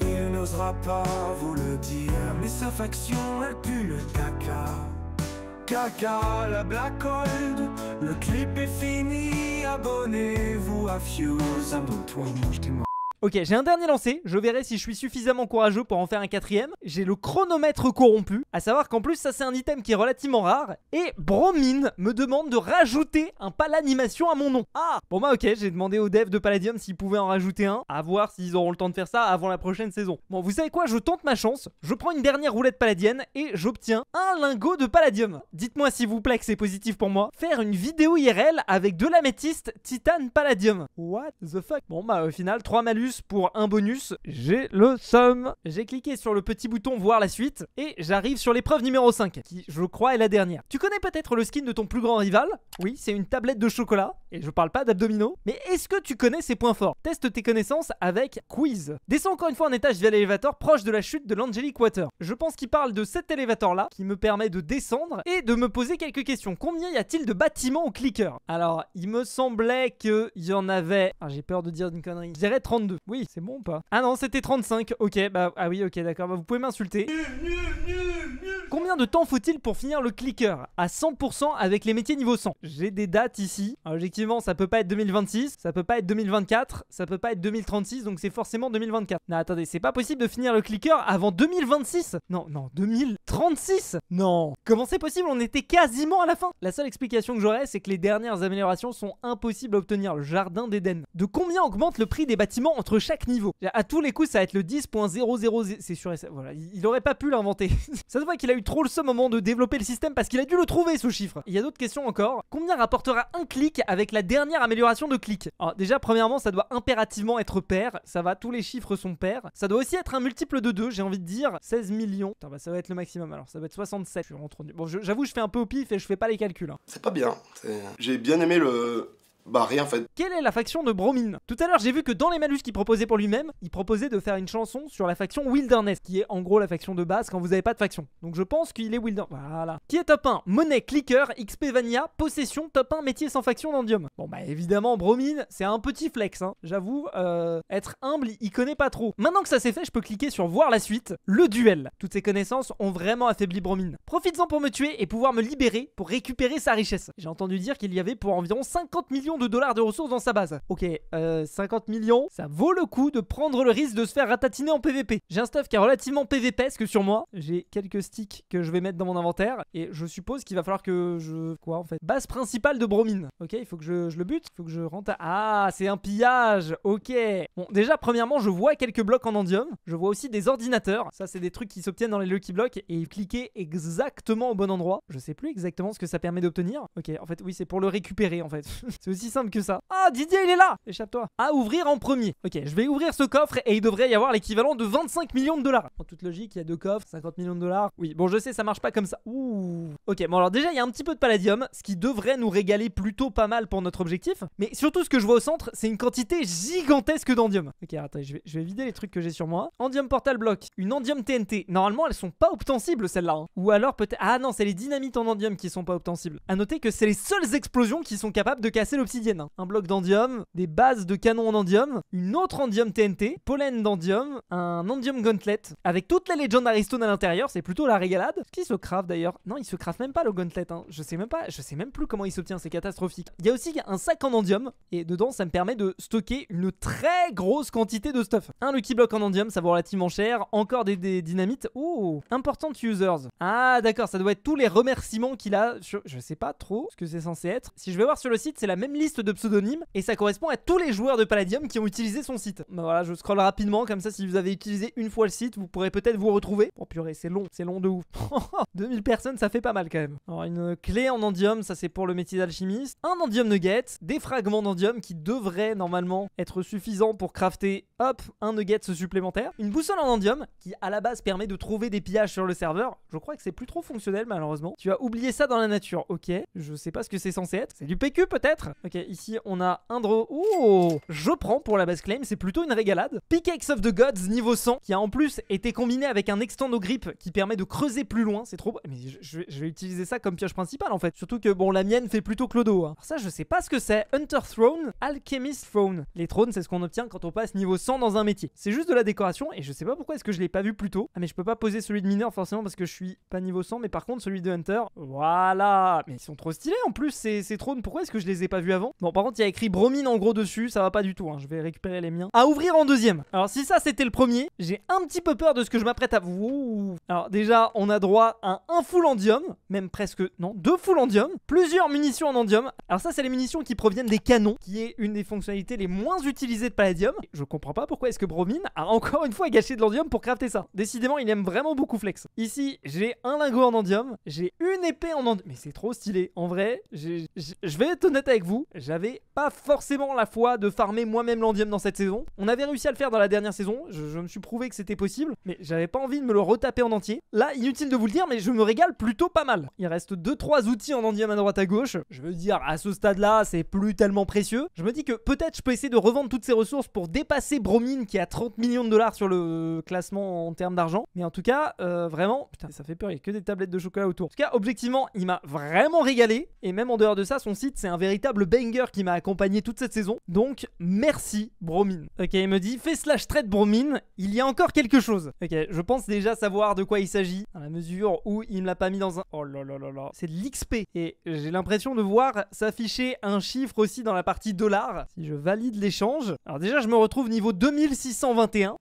Speaker 4: Il n'osera pas vous le dire Mais sa faction elle pue le caca. Caca la Black Gold Le clip est fini Abonnez-vous à Fuse Abonne-toi mange tes
Speaker 1: Ok, j'ai un dernier lancé, je verrai si je suis suffisamment courageux pour en faire un quatrième. J'ai le chronomètre corrompu, à savoir qu'en plus ça c'est un item qui est relativement rare. Et Bromine me demande de rajouter un pal animation à mon nom. Ah Bon bah ok, j'ai demandé aux devs de Palladium s'ils pouvaient en rajouter un, à voir s'ils auront le temps de faire ça avant la prochaine saison. Bon, vous savez quoi, je tente ma chance, je prends une dernière roulette palladienne et j'obtiens un lingot de Palladium. Dites-moi s'il vous plaît que c'est positif pour moi. Faire une vidéo IRL avec de l'améthyste titane Palladium. What the fuck? Bon bah au final, 3 malus pour un bonus, j'ai le somme. J'ai cliqué sur le petit bouton voir la suite et j'arrive sur l'épreuve numéro 5 qui je crois est la dernière. Tu connais peut-être le skin de ton plus grand rival? Oui, c'est une tablette de chocolat et je parle pas d'abdominaux, mais est-ce que tu connais ses points forts? Teste tes connaissances avec quiz. Descends encore une fois un étage via l'élévateur proche de la chute de l'Angelic Water. Je pense qu'il parle de cet élévateur là qui me permet de descendre et de me poser quelques questions. Combien y a-t-il de bâtiments au clicker? Alors, il me semblait qu'il y en avait. Ah, j'ai peur de dire une connerie. Je dirais 32. Oui, c'est bon ou pas? Ah non, c'était 35. Ok, bah, ah oui, ok, d'accord. Bah, vous pouvez m'insulter. Combien de temps faut-il pour finir le clicker? À 100% avec les métiers niveau 100 J'ai des dates ici. Alors, objectivement, ça peut pas être 2026, ça peut pas être 2024, ça peut pas être 2036, donc c'est forcément 2024. Non, attendez, c'est pas possible de finir le clicker avant 2026 Non, non, 2036 Non Comment c'est possible? On était quasiment à la fin La seule explication que j'aurais, c'est que les dernières améliorations sont impossibles à obtenir. Le jardin d'Éden. De combien augmente le prix des bâtiments entre chaque niveau? À tous les coups, ça va être le 10.000. C'est sûr et ça. Voilà, il aurait pas pu l'inventer. ça se voit qu'il a eu trop le seum au moment de développer le système parce qu'il a dû le trouver ce chiffre. Il y a d'autres questions encore. Combien rapportera un clic avec la dernière amélioration de clic Alors déjà, premièrement, ça doit impérativement être pair. Ça va, tous les chiffres sont pairs. Ça doit aussi être un multiple de 2, j'ai envie de dire 16 millions. Attends, bah, ça va être le maximum alors, ça va être 67. Je suis rentré... Bon, j'avoue, je fais un peu au pif et je fais pas les calculs. hein.
Speaker 5: C'est pas bien. J'ai bien aimé le. Bah rien en fait.
Speaker 1: Quelle est la faction de Bromine? Tout à l'heure, j'ai vu que dans les malus qu'il proposait pour lui-même, il proposait de faire une chanson sur la faction Wilderness, qui est en gros la faction de base quand vous avez pas de faction. Donc je pense qu'il est Wilderness. Voilà. Qui est top 1 Monnaie, Clicker, XP Vania, Possession, top 1, métier sans faction d'Andium. Bon bah évidemment, Bromine, c'est un petit flex, hein. J'avoue, euh, être humble, il connaît pas trop. Maintenant que ça c'est fait, je peux cliquer sur voir la suite. Le duel. Toutes ces connaissances ont vraiment affaibli Bromine. Profites-en pour me tuer et pouvoir me libérer pour récupérer sa richesse. J'ai entendu dire qu'il y avait pour environ 50 millions de dollars de ressources dans sa base. Ok, euh, 50 millions, ça vaut le coup de prendre le risque de se faire ratatiner en PVP. J'ai un stuff qui est relativement PVPesque sur moi. J'ai quelques sticks que je vais mettre dans mon inventaire et je suppose qu'il va falloir que je... Quoi en fait Base principale de Bromine. Ok, il faut que je, je le bute, il faut que je rentre... à- Ah, c'est un pillage Ok. Bon, déjà, premièrement, je vois quelques blocs en endium. Je vois aussi des ordinateurs. Ça, c'est des trucs qui s'obtiennent dans les Lucky Blocks et cliquer exactement au bon endroit. Je sais plus exactement ce que ça permet d'obtenir. Ok, en fait, oui, c'est pour le récupérer en fait. c'est aussi simple que ça. Ah, Didier, il est là Échappe-toi. À ouvrir en premier. Ok, je vais ouvrir ce coffre et il devrait y avoir l'équivalent de 25 millions de dollars. En toute logique, il y a deux coffres, 50 millions de dollars. Oui, bon, je sais, ça marche pas comme ça. Ouh. Ok, bon, alors déjà, il y a un petit peu de palladium, ce qui devrait nous régaler plutôt pas mal pour notre objectif. Mais surtout, ce que je vois au centre, c'est une quantité gigantesque d'andium. Ok, attends, je vais, vider les trucs que j'ai sur moi. Andium Portal Block, une Andium TNT. Normalement, elles sont pas obtensibles, celles-là. hein. Ou alors peut-être. Ah non, c'est les dynamites en Andium qui sont pas obtensibles. À noter que c'est les seules explosions qui sont capables de casser hein. Un bloc d'Andium, des bases de canon en Andium, une autre Andium TNT, pollen d'Andium, un Andium Gauntlet, avec toutes les Legendary Stones à l'intérieur, c'est plutôt la régalade. Est-ce qu'il se craft d'ailleurs Non, il se craft même pas le Gauntlet. hein. Je sais même pas, je sais même plus comment il s'obtient, c'est catastrophique. Il y a aussi un sac en Andium, et dedans, ça me permet de stocker une très grosse quantité de stuff. Un Lucky Block en Andium, ça vaut relativement cher. Encore des, dynamites. Oh, important users. Ah, d'accord, ça doit être tous les remerciements qu'il a. sur- Je sais pas trop ce que c'est censé être. Si je vais voir sur le site, c'est la même liste de pseudonymes et ça correspond à tous les joueurs de Palladium qui ont utilisé son site. Bah voilà, je scroll rapidement comme ça. Si vous avez utilisé une fois le site, vous pourrez peut-être vous retrouver. Oh purée, c'est long, c'est long de ouf. 2000 personnes, ça fait pas mal quand même. Alors une clé en Andium, ça c'est pour le métier d'alchimiste. Un Andium Nugget, des fragments d'Andium qui devraient normalement être suffisants pour crafter, hop, un Nugget supplémentaire. Une boussole en Andium qui à la base permet de trouver des pillages sur le serveur. Je crois que c'est plus trop fonctionnel malheureusement. Tu as oublié ça dans la nature, ok. Je sais pas ce que c'est censé être. C'est du PQ peut-être? Ok, ici on a un draw. Oh Je prends pour la base claim, c'est plutôt une régalade. Pickaxe of the Gods niveau 100 qui a en plus été combiné avec un extend au grip qui permet de creuser plus loin. C'est trop. Mais je, vais- utiliser ça comme pioche principale en fait. Surtout que bon, la mienne fait plutôt clodo. hein. Alors ça, je sais pas ce que c'est. Hunter Throne, Alchemist Throne. Les trônes, c'est ce qu'on obtient quand on passe niveau 100 dans un métier. C'est juste de la décoration et je sais pas pourquoi est-ce que je l'ai pas vu plus tôt. Ah mais je peux pas poser celui de mineur forcément parce que je suis pas niveau 100 mais par contre celui de Hunter, voilà. Mais ils sont trop stylés en plus ces, ces trônes. Pourquoi est-ce que je les ai pas vus avant Bon par contre il y a écrit Bromine en gros dessus, ça va pas du tout. hein. Je vais récupérer les miens. À ouvrir en deuxième. Alors si ça c'était le premier, j'ai un petit peu peur de ce que je m'apprête à vous. Alors déjà on a droit à un full endium, même presque non deux full endium, plusieurs munitions en endium. Alors ça c'est les munitions qui proviennent des canons, qui est une des fonctionnalités les moins utilisées de Palladium. Je comprends pas pourquoi est-ce que Bromine a encore une fois gâché de l'endium pour crafter ça. Décidément il aime vraiment beaucoup flex. Ici j'ai un lingot en endium, j'ai une épée en endium, mais c'est trop stylé. En vrai, je vais être honnête avec vous, j'avais pas forcément la foi de farmer moi-même l'endium dans cette saison. On avait réussi à le faire dans la dernière saison, je, me suis prouvé que c'était possible, mais j'avais pas envie de me le retaper en entier. Là, inutile de vous le dire, mais je me régale plutôt pas mal. Il reste 2-3 outils en endium à droite à gauche. Je veux dire, à ce stade-là, c'est plus tellement précieux. Je me dis que peut-être je peux essayer de revendre toutes ces ressources pour dépasser Bromine qui a 30 millions de dollars sur le classement en termes d'argent. Mais en tout cas, euh, vraiment, putain, ça fait peur, il y a que des tablettes de chocolat autour. En tout cas, objectivement, il m'a vraiment régalé. Et même en dehors de ça, son site, c'est un véritable qui m'a accompagné toute cette saison. Donc, merci Bromine. Ok, il me dit, fais slash trade Bromine, il y a encore quelque chose. Ok, je pense déjà savoir de quoi il s'agit, à la mesure où il me l'a pas mis dans un... Oh là là là là, c'est de l'XP. Et j'ai l'impression de voir s'afficher un chiffre aussi dans la partie dollar. Si je valide l'échange. Alors déjà, je me retrouve niveau 2621.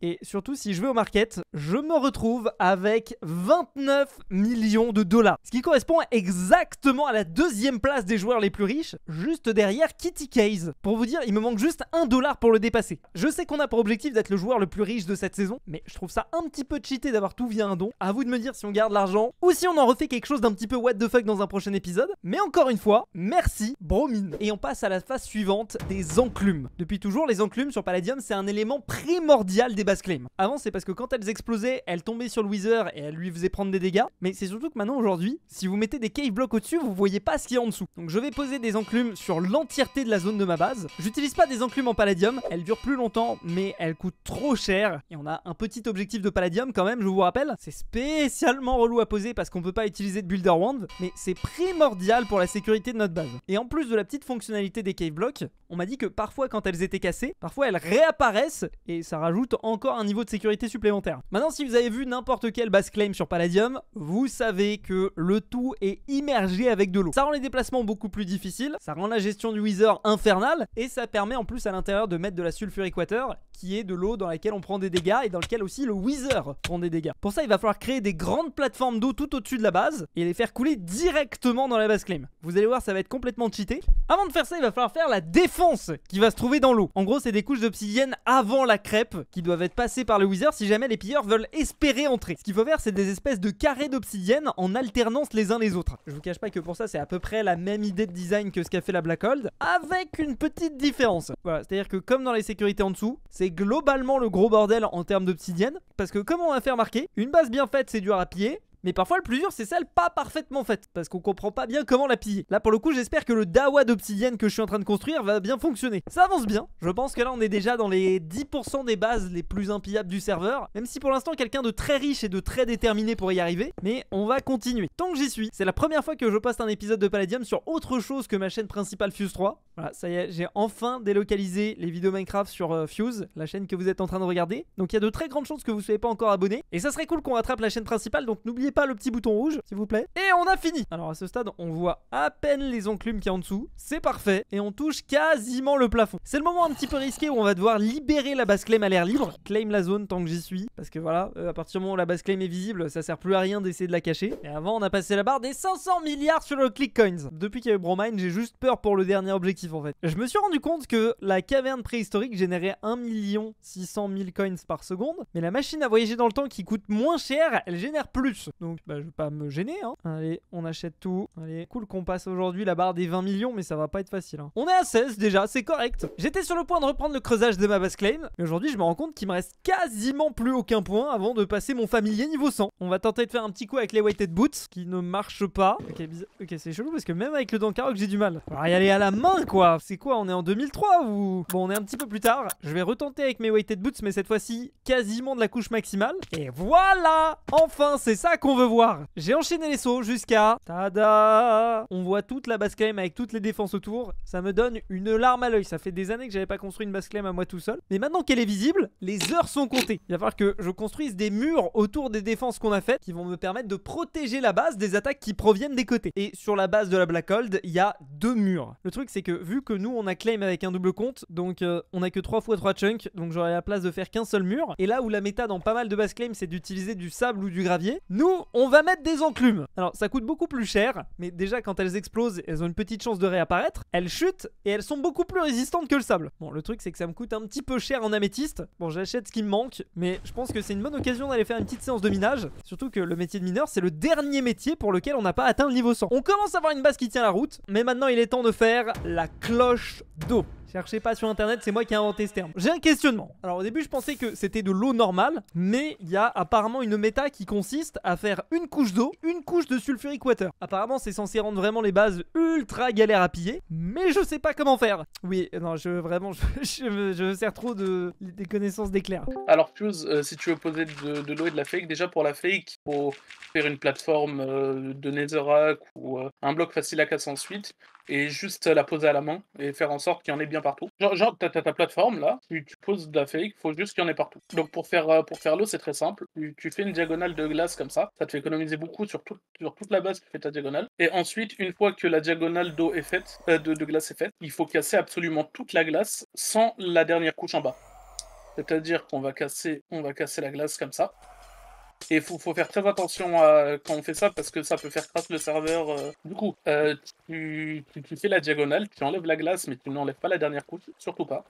Speaker 1: Et surtout, si je vais au market, je me retrouve avec 29 millions de dollars. Ce qui correspond exactement à la deuxième place des joueurs les plus riches, juste derrière Kitty Case. Pour vous dire, il me manque juste un dollar pour le dépasser. Je sais qu'on a pour objectif d'être le joueur le plus riche de cette saison, mais je trouve ça un petit peu cheaté d'avoir tout via un don. À vous de me dire si on garde l'argent ou si on en refait quelque chose d'un petit peu what the fuck dans un prochain épisode. Mais encore une fois, merci Bromine. Et on passe à la phase suivante des enclumes. Depuis toujours, les enclumes sur Palladium, c'est un élément primordial des base claims. Avant, c'est parce que quand elles explosaient, elles tombaient sur le Wither et elles lui faisaient prendre des dégâts. Mais c'est surtout que maintenant, aujourd'hui, si vous mettez des cave blocks au-dessus, vous voyez pas ce qu'il y a en dessous. Donc je vais poser des enclumes sur l'entièreté de la zone de ma base. J'utilise pas des enclumes en Palladium, elles durent plus longtemps, mais elles coûtent trop cher. Et on a un petit objectif de Palladium quand même, je vous rappelle. C'est spécialement relou à poser parce qu'on peut pas utiliser de Builder Wand, mais c'est primordial pour la sécurité de notre base. Et en plus de la petite fonctionnalité des cave blocks, on m'a dit que parfois quand elles étaient cassées, parfois elles réapparaissent et ça rajoute encore un niveau de sécurité supplémentaire. Maintenant, si vous avez vu n'importe quel base claim sur Palladium, vous savez que le tout est immergé avec de l'eau. Ça rend les déplacements beaucoup plus difficiles, ça rend la gestion du Wither infernale et ça permet en plus à l'intérieur de mettre de la sulfuric water qui est de l'eau dans laquelle on prend des dégâts et dans lequel aussi le Wither prend des dégâts. Pour ça, il va falloir créer des grandes plateformes d'eau tout au-dessus de la base et les faire couler directement dans la base claim. Vous allez voir, ça va être complètement cheaté. Avant de faire ça, il va falloir faire la défense qui va se trouver dans l'eau. En gros, c'est des couches d'obsidienne avant la crêpe qui doivent être être passé par le Wither si jamais les pilleurs veulent espérer entrer. Ce qu'il faut faire, c'est des espèces de carrés d'obsidienne en alternance les uns les autres. Je vous cache pas que pour ça, c'est à peu près la même idée de design que ce qu'a fait la Blackhold, avec une petite différence. Voilà, c'est-à-dire que comme dans les sécurités en dessous, c'est globalement le gros bordel en termes d'obsidienne, parce que comme on va faire remarquer, une base bien faite, c'est dur à piller, mais parfois le plus dur c'est celle pas parfaitement faite parce qu'on comprend pas bien comment la piller. Là pour le coup j'espère que le dawa d'obsidienne que je suis en train de construire va bien fonctionner. Ça avance bien, je pense que là on est déjà dans les 10% des bases les plus impillables du serveur, même si pour l'instant quelqu'un de très riche et de très déterminé pour y arriver, mais on va continuer. Tant que j'y suis, c'est la première fois que je poste un épisode de Palladium sur autre chose que ma chaîne principale Fuse 3. Voilà, ça y est, j'ai enfin délocalisé les vidéos Minecraft sur euh, Fuse, la chaîne que vous êtes en train de regarder. Donc il y a de très grandes chances que vous soyez pas encore abonné, et ça serait cool qu'on rattrape la chaîne principale, donc n'oubliez pas le petit bouton rouge, s'il vous plaît. Et on a fini Alors à ce stade, on voit à peine les enclumes qui a en dessous. C'est parfait. Et on touche quasiment le plafond. C'est le moment un petit peu risqué où on va devoir libérer la base claim à l'air libre. Claim la zone tant que j'y suis. Parce que voilà, euh, à partir du moment où la base claim est visible, ça sert plus à rien d'essayer de la cacher. Et avant, on a passé la barre des 500 milliards sur le click coins. Depuis qu'il y a eu Bromine, j'ai juste peur pour le dernier objectif en fait. Je me suis rendu compte que la caverne préhistorique générait 1 600 000 coins par seconde. Mais la machine à voyager dans le temps qui coûte moins cher, elle génère plus. Donc bah, je vais pas me gêner. Hein. Allez, on achète tout. Allez, cool qu'on passe aujourd'hui la barre des 20 millions, mais ça va pas être facile. hein. On est à 16 déjà, c'est correct. J'étais sur le point de reprendre le creusage de ma base claim, mais aujourd'hui je me rends compte qu'il me reste quasiment plus aucun point avant de passer mon familier niveau 100. On va tenter de faire un petit coup avec les weighted boots, qui ne marchent pas. Ok, c'est chelou parce que même avec le Dankarok j'ai du mal. Va y aller à la main quoi. C'est quoi On est en 2003 ou? Bon, on est un petit peu plus tard. Je vais retenter avec mes weighted boots, mais cette fois-ci quasiment de la couche maximale. Et voilà Enfin, c'est ça qu'on veut voir. J'ai enchaîné les sauts jusqu'à... Tada On voit toute la base claim avec toutes les défenses autour. Ça me donne une larme à l'œil. Ça fait des années que j'avais pas construit une base claim à moi tout seul. Mais maintenant qu'elle est visible, les heures sont comptées. Il va falloir que je construise des murs autour des défenses qu'on a faites qui vont me permettre de protéger la base des attaques qui proviennent des côtés. Et sur la base de la Blackhold, il y a deux murs. Le truc c'est que vu que nous on a claim avec un double compte, donc euh, on a que 3 fois 3 chunks, donc j'aurai la place de faire qu'un seul mur. Et là où la méta dans pas mal de base claim c'est d'utiliser du sable ou du gravier, nous on va mettre des enclumes. Alors ça coûte beaucoup plus cher, mais déjà quand elles explosent, elles ont une petite chance de réapparaître. Elles chutent et elles sont beaucoup plus résistantes que le sable. Bon, le truc c'est que ça me coûte un petit peu cher en améthyste. Bon, j'achète ce qui me manque, mais je pense que c'est une bonne occasion d'aller faire une petite séance de minage. Surtout que le métier de mineur, c'est le dernier métier pour lequel on n'a pas atteint le niveau 100. On commence à avoir une base qui tient la route, mais maintenant il est temps de faire la cloche d'eau. Cherchez pas sur internet, c'est moi qui ai inventé ce terme. J'ai un questionnement. Alors au début, je pensais que c'était de l'eau normale, mais il y a apparemment une méta qui consiste à faire une couche d'eau, une couche de sulfuric water. Apparemment, c'est censé rendre vraiment les bases ultra galères à piller, mais je sais pas comment faire. Oui, non, je vraiment, je, me- sers trop de des connaissances d'éclair.
Speaker 2: Alors Fuse, euh, si tu veux poser de, l'eau et de la fake, déjà pour la fake, il faut faire une plateforme euh, de Netherrack ou euh, un bloc facile à casser ensuite et juste la poser à la main et faire en sorte qu'il y en ait bien partout. Genre, genre t'as ta plateforme là, tu, poses de la fake, faut juste qu'il y en ait partout. Donc pour faire, euh, pour faire l'eau, c'est très simple. Tu, fais une diagonale de glace comme ça, ça te fait économiser beaucoup sur, tout- sur toute la base qui fait ta diagonale. Et ensuite, une fois que la diagonale d'eau est faite, euh, de, de glace est faite, il faut casser absolument toute la glace sans la dernière couche en bas. C'est-à-dire qu'on va va casser la glace comme ça. Et faut, faut faire très attention à, quand on fait ça parce que ça peut faire crash le serveur. euh. Du coup, euh, tu, tu- tu fais la diagonale, tu enlèves la glace, mais tu n'enlèves pas la dernière couche, surtout pas.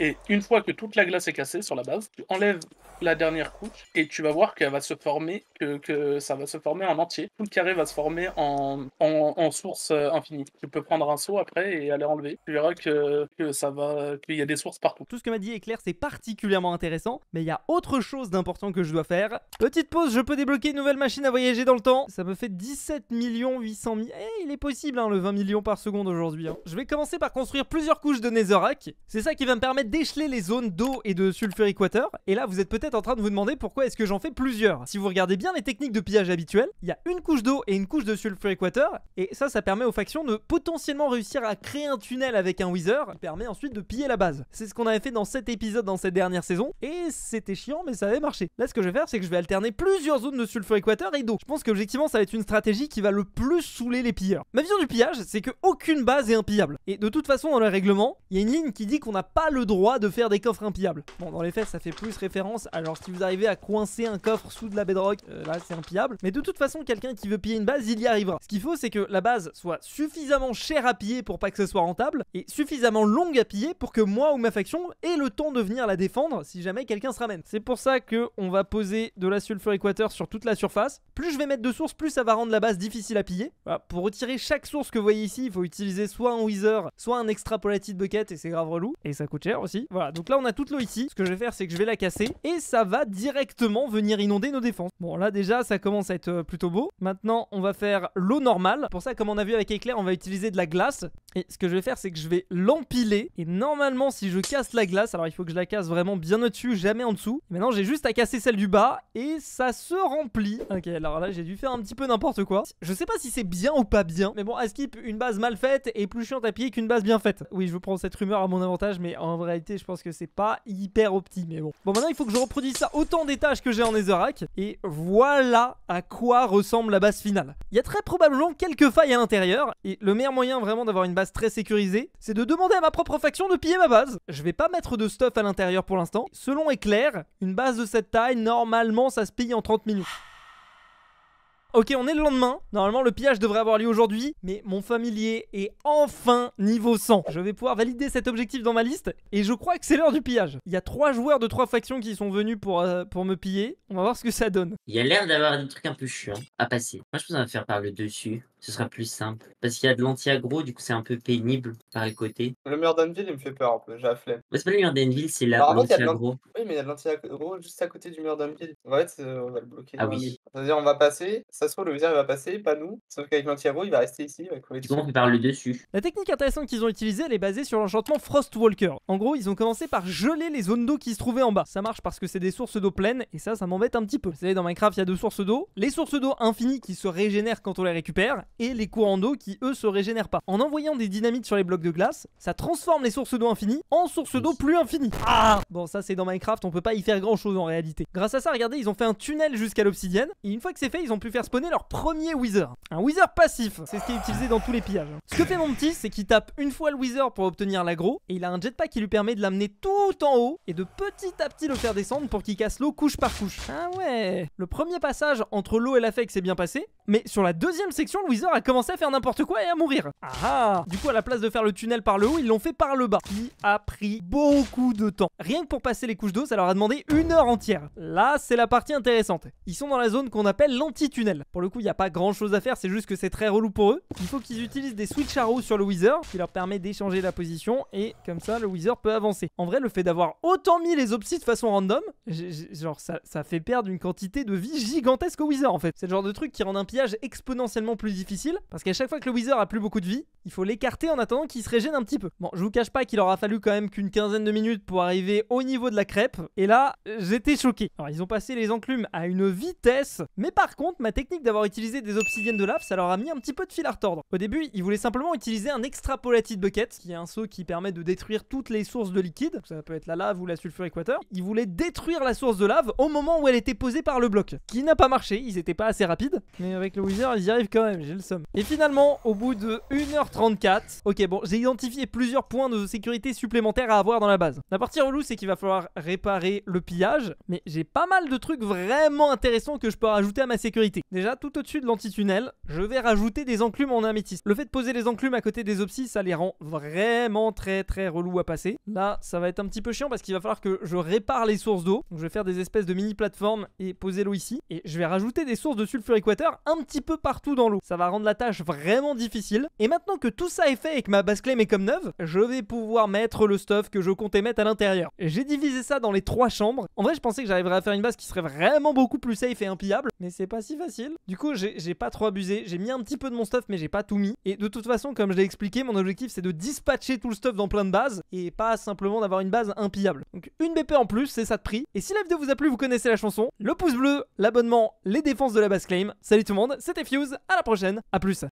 Speaker 2: Et une fois que toute la glace est cassée sur la base, tu enlèves la dernière couche et tu vas voir qu'elle va se former, que, ça va se former en entier. Tout le carré va se former en, en, source euh, infinie. Tu peux prendre un seau après et aller enlever. Tu verras que, que ça va, qu'il y a des sources partout.
Speaker 1: Tout ce que m'a dit Éclair, c'est particulièrement intéressant, mais il y a autre chose d'important que je dois faire. Petite pause, je peux débloquer une nouvelle machine à voyager dans le temps. Ça me fait 17 800 000. Eh, il est possible, hein, le 20 millions par seconde aujourd'hui. hein. Je vais commencer par construire plusieurs couches de Netherrack. C'est ça qui va me permettre d'écheler les zones d'eau et de sulfuric water. Et là, vous êtes peut-être en train de vous demander pourquoi est-ce que j'en fais plusieurs. Si vous regardez bien les techniques de pillage habituelles, il y a une couche d'eau et une couche de sulfuric water. Et ça, ça permet aux factions de potentiellement réussir à créer un tunnel avec un Wither qui permet ensuite de piller la base. C'est ce qu'on avait fait dans cet épisode dans cette dernière saison. Et c'était chiant, mais ça avait marché. Là, ce que je vais faire, c'est que je vais alterner plusieurs zones de sulfuric water et d'eau. Je pense qu'objectivement, ça va être une stratégie qui va le plus saouler les pilleurs. Ma vision du pillage, c'est que aucune base est impillable. Et de toute façon, dans le règlement, il y a une ligne qui dit qu'on n'a pas le droit de faire des coffres impillables. Bon, dans les faits, ça fait plus référence genre si vous arrivez à coincer un coffre sous de la bedrock, euh, là c'est impillable. Mais de toute façon, quelqu'un qui veut piller une base, il y arrivera. Ce qu'il faut, c'est que la base soit suffisamment chère à piller pour pas que ce soit rentable et suffisamment longue à piller pour que moi ou ma faction ait le temps de venir la défendre si jamais quelqu'un se ramène. C'est pour ça que on va poser de la sulfuric water sur toute la surface. Plus je vais mettre de sources, plus ça va rendre la base difficile à piller. Pour retirer chaque source que vous voyez ici, il faut utiliser soit un wither, soit un extrapolated bucket et c'est grave relou et ça coûte cher aussi. Voilà, donc là on a toute l'eau ici. Ce que je vais faire, c'est que je vais la casser et ça va directement venir inonder nos défenses. Bon, là déjà ça commence à être euh, plutôt beau. Maintenant, on va faire l'eau normale. Pour ça, comme on a vu avec Éclair, on va utiliser de la glace. Et ce que je vais faire, c'est que je vais l'empiler. Et normalement, si je casse la glace, alors il faut que je la casse vraiment bien au-dessus, jamais en dessous. Maintenant, j'ai juste à casser celle du bas et ça se remplit. Ok, alors là, j'ai dû faire un petit peu n'importe quoi. Je sais pas si c'est bien ou pas bien, mais bon, à skip, une base mal faite est plus chiante à piller qu'une base bien faite. Oui, je prends cette rumeur à mon avantage, mais en je pense que c'est pas hyper opti, mais bon. Bon, maintenant, il faut que je reproduise ça autant d'étages que j'ai en Netherrack. Et voilà à quoi ressemble la base finale. Il y a très probablement quelques failles à l'intérieur, et le meilleur moyen vraiment d'avoir une base très sécurisée, c'est de demander à ma propre faction de piller ma base. Je vais pas mettre de stuff à l'intérieur pour l'instant. Selon Éclair, une base de cette taille, normalement, ça se pille en 30 minutes. Ok, on est le lendemain. Normalement, le pillage devrait avoir lieu aujourd'hui, mais mon familier est enfin niveau 100. Je vais pouvoir valider cet objectif dans ma liste, et je crois que c'est l'heure du pillage. Il y a trois joueurs de trois factions qui sont venus pour, euh, pour me piller. On va voir ce que ça donne.
Speaker 6: Il y a l'air d'avoir des trucs un peu chiants à passer. Moi, je pense qu'on faire par le dessus. Ce sera plus simple. Parce qu'il y a de l'anti-aggro, du coup, c'est un peu pénible par les côtés.
Speaker 7: Le mur d'Anvil, il me fait peur un peu, j'ai la flemme.
Speaker 6: Mais c'est pas le mur d'Enville, c'est là
Speaker 7: il
Speaker 6: l'anti-aggro.
Speaker 7: Oui, mais il y a de l'anti-aggro juste à côté du mur d'Anvil. En fait, euh, on va le bloquer.
Speaker 6: Ah oui.
Speaker 7: C'est-à-dire, on va passer, ça se trouve, le visuel va passer, pas nous. Sauf qu'avec l'anti-aggro, il va rester ici, il va couler
Speaker 6: on
Speaker 7: dessus.
Speaker 6: fait par le dessus.
Speaker 1: La technique intéressante qu'ils ont utilisée, elle est basée sur l'enchantement Frostwalker. En gros, ils ont commencé par geler les zones d'eau qui se trouvaient en bas. Ça marche parce que c'est des sources d'eau pleines, et ça, ça m'embête un petit peu. Vous savez, dans Minecraft, il y a deux sources d'eau. Les sources d'eau infinies qui se régénèrent quand on les récupère, et les courants d'eau qui, eux, se régénèrent pas. En envoyant des dynamites sur les blocs de glace, ça transforme les sources d'eau infinies en sources d'eau plus infinies. Ah Bon, ça, c'est dans Minecraft, on peut pas y faire grand chose en réalité. Grâce à ça, regardez, ils ont fait un tunnel jusqu'à l'obsidienne, et une fois que c'est fait, ils ont pu faire spawner leur premier wither. Un wither passif, c'est ce qui est utilisé dans tous les pillages. Ce que fait mon petit, c'est qu'il tape une fois le wither pour obtenir l'aggro, et il a un jetpack qui lui permet de l'amener tout en haut, et de petit à petit le faire descendre pour qu'il casse l'eau couche par couche. Ah ouais Le premier passage entre l'eau et la fake s'est bien passé, mais sur la deuxième section, le wither a commencé à faire n'importe quoi et à mourir. Ah ah Du coup, à la place de faire le tunnel par le haut, ils l'ont fait par le bas, qui a pris beaucoup de temps. Rien que pour passer les couches d'eau, ça leur a demandé une heure entière. Là, c'est la partie intéressante. Ils sont dans la zone qu'on appelle l'anti-tunnel. Pour le coup, il n'y a pas grand chose à faire, c'est juste que c'est très relou pour eux. Il faut qu'ils utilisent des switch arrows sur le wither, qui leur permet d'échanger la position, et comme ça, le wither peut avancer. En vrai, le fait d'avoir autant mis les opsis de façon random, genre ça, ça fait perdre une quantité de vie gigantesque au wither en fait. C'est le genre de truc qui rend un exponentiellement plus difficile, parce qu'à chaque fois que le wither a plus beaucoup de vie, il faut l'écarter en attendant qu'il se régène un petit peu. Bon, je vous cache pas qu'il aura fallu quand même qu'une quinzaine de minutes pour arriver au niveau de la crêpe, et là, j'étais choqué. Alors, ils ont passé les enclumes à une vitesse, mais par contre, ma technique d'avoir utilisé des obsidiennes de lave, ça leur a mis un petit peu de fil à retordre. Au début, ils voulaient simplement utiliser un extrapolated bucket, qui est un seau qui permet de détruire toutes les sources de liquide, ça peut être la lave ou la sulfuric water. Ils voulaient détruire la source de lave au moment où elle était posée par le bloc, qui n'a pas marché, ils étaient pas assez rapides, mais avec le wither, ils y arrivent quand même, j'ai le somme. Et finalement, au bout de 1h34, ok, bon, j'ai identifié plusieurs points de sécurité supplémentaires à avoir dans la base. La partie relou, c'est qu'il va falloir réparer le pillage, mais j'ai pas mal de trucs vraiment intéressants que je peux rajouter à ma sécurité. Déjà, tout au-dessus de l'anti-tunnel, je vais rajouter des enclumes en améthyste. Le fait de poser les enclumes à côté des opsis, ça les rend vraiment très très relous à passer. Là, ça va être un petit peu chiant parce qu'il va falloir que je répare les sources d'eau. Donc je vais faire des espèces de mini plateformes et poser l'eau ici. Et je vais rajouter des sources de sulfuric water un petit peu partout dans l'eau. Ça va rendre la tâche vraiment difficile. Et maintenant que tout ça est fait et que ma base claim est comme neuve, je vais pouvoir mettre le stuff que je comptais mettre à l'intérieur. J'ai divisé ça dans les trois chambres. En vrai, je pensais que j'arriverais à faire une base qui serait vraiment beaucoup plus safe et impillable, mais c'est pas si facile. Du coup, j'ai pas trop abusé. J'ai mis un petit peu de mon stuff, mais j'ai pas tout mis. Et de toute façon, comme je l'ai expliqué, mon objectif c'est de dispatcher tout le stuff dans plein de bases et pas simplement d'avoir une base impillable. Donc une BP en plus, c'est ça de prix. Et si la vidéo vous a plu, vous connaissez la chanson, le pouce bleu, l'abonnement, les défenses de la base claim. Salut tout le c'était Fuse, à la prochaine, à plus.